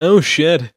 Oh shit.